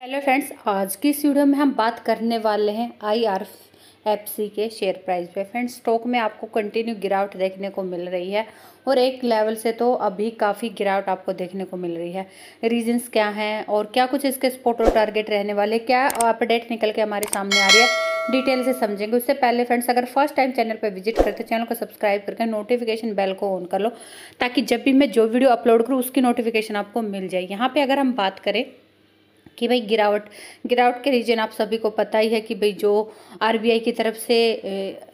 Hello friends आज की इस वीडियो में हम बात करने वाले हैं आई आर एफ़ सी के शेयर प्राइस पे। फ्रेंड्स स्टॉक में आपको कंटिन्यू गिरावट देखने को मिल रही है और एक लेवल से तो अभी काफ़ी गिरावट आपको देखने को मिल रही है। रीजंस क्या हैं और क्या कुछ इसके स्पोर्ट और टारगेट रहने वाले क्या अपडेट निकल के हमारे सामने आ रही है? डिटेल से समझेंगे। उससे पहले फ्रेंड्स अगर फ़र्स्ट टाइम चैनल पर विज़िट करते चैनल को सब्सक्राइब करके नोटिफिकेशन बेल को ऑन कर लो, ताकि जब भी मैं जो वीडियो अपलोड करूँ, उसकी नोटिफिकेशन आपको मिल जाए। यहाँ पर अगर हम बात करें कि भाई गिरावट गिरावट के रीजन आप सभी को पता ही है कि भाई जो आरबीआई की तरफ़ से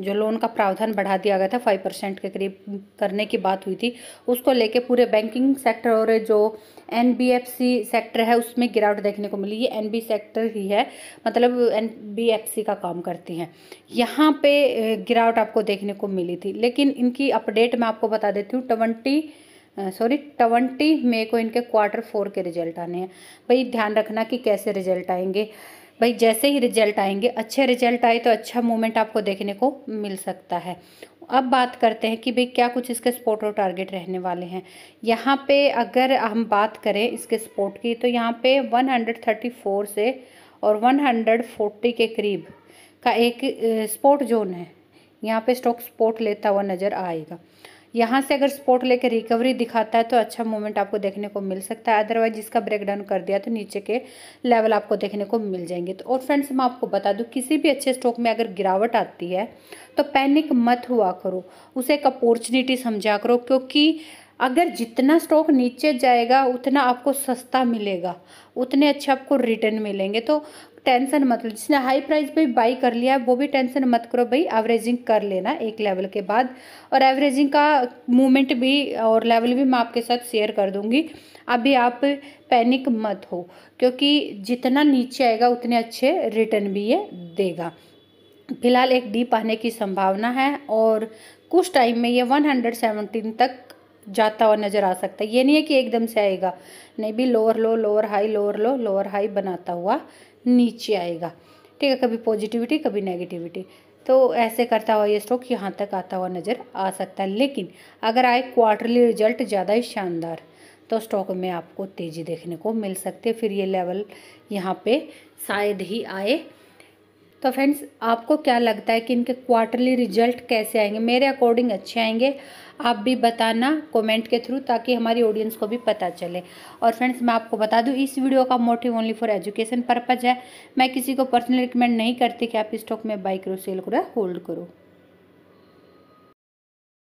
जो लोन का प्रावधान बढ़ा दिया गया था फाइव परसेंट के करीब करने की बात हुई थी, उसको लेके पूरे बैंकिंग सेक्टर और जो एनबीएफसी सेक्टर है, उसमें गिरावट देखने को मिली। ये एनबी सेक्टर ही है मतलब एनबीएफसी का काम करती हैं। यहाँ पे गिरावट आपको देखने को मिली थी। लेकिन इनकी अपडेट मैं आपको बता देती हूँ, ट्वेंटी सॉरी ट्वेंटी मे को इनके क्वार्टर फोर के रिज़ल्ट आने हैं। भाई, ध्यान रखना कि कैसे रिज़ल्ट आएँगे। भाई, जैसे ही रिज़ल्ट आएँगे, अच्छे रिज़ल्ट आए तो अच्छा मूवमेंट आपको देखने को मिल सकता है। अब बात करते हैं कि भाई, क्या कुछ इसके स्पोर्ट और टारगेट रहने वाले हैं। यहाँ पे अगर हम बात करें इसके स्पोर्ट की तो यहाँ पे 134 से और 140 के करीब का एक स्पोर्ट जोन है। यहाँ पे स्टॉक स्पोर्ट लेता हुआ नज़र आएगा। यहाँ से अगर स्पोर्ट लेकर रिकवरी दिखाता है तो अच्छा मूवमेंट आपको देखने को मिल सकता है। अदरवाइज़ इसका ब्रेकडाउन कर दिया तो नीचे के लेवल आपको देखने को मिल जाएँगे। तो और फ्रेंड्स मैं आपको बता दूँ, किसी भी अच्छे स्टॉक में अगर गिरावट आती है तो पैनिक मत हुआ करो। उसे एक अपॉर्चुनिटी समझा करो, क्योंकि अगर जितना स्टॉक नीचे जाएगा, उतना आपको सस्ता मिलेगा। उतने अच्छे आपको रिटर्न मिलेंगे। तो टेंशन मत लो। जिसने हाई प्राइस पे बाई कर लिया है, वो भी टेंशन मत करो भाई। एवरेजिंग कर लेना एक लेवल के बाद। और एवरेजिंग का मूवमेंट भी और लेवल भी मैं आपके साथ शेयर कर दूँगी। अभी आप पैनिक मत हो, क्योंकि जितना नीचे आएगा, उतने अच्छे रिटर्न भी ये देगा। फ़िलहाल एक डीप आने की संभावना है और कुछ टाइम में ये 117 तक जाता हुआ नज़र आ सकता है। ये नहीं है कि एकदम से आएगा। नहीं भी lower low lower high lower low lower high बनाता हुआ नीचे आएगा। ठीक है, कभी पॉजिटिविटी कभी नेगेटिविटी तो ऐसे करता हुआ ये स्टॉक यहाँ तक आता हुआ नज़र आ सकता है। लेकिन अगर आए क्वार्टरली रिज़ल्ट ज़्यादा ही शानदार तो स्टॉक में आपको तेज़ी देखने को मिल सकती है। फिर ये लेवल यहाँ पे शायद ही आए। तो फ्रेंड्स, आपको क्या लगता है कि इनके क्वार्टरली रिज़ल्ट कैसे आएँगे? मेरे अकॉर्डिंग अच्छे आएँगे। आप भी बताना कमेंट के थ्रू ताकि हमारी ऑडियंस को भी पता चले। और फ्रेंड्स मैं आपको बता दूँ, इस वीडियो का motive only for education purpose है। मैं किसी को पर्सनली रिकमेंड नहीं करती कि आप स्टॉक में बाई करो सेल करो होल्ड करो।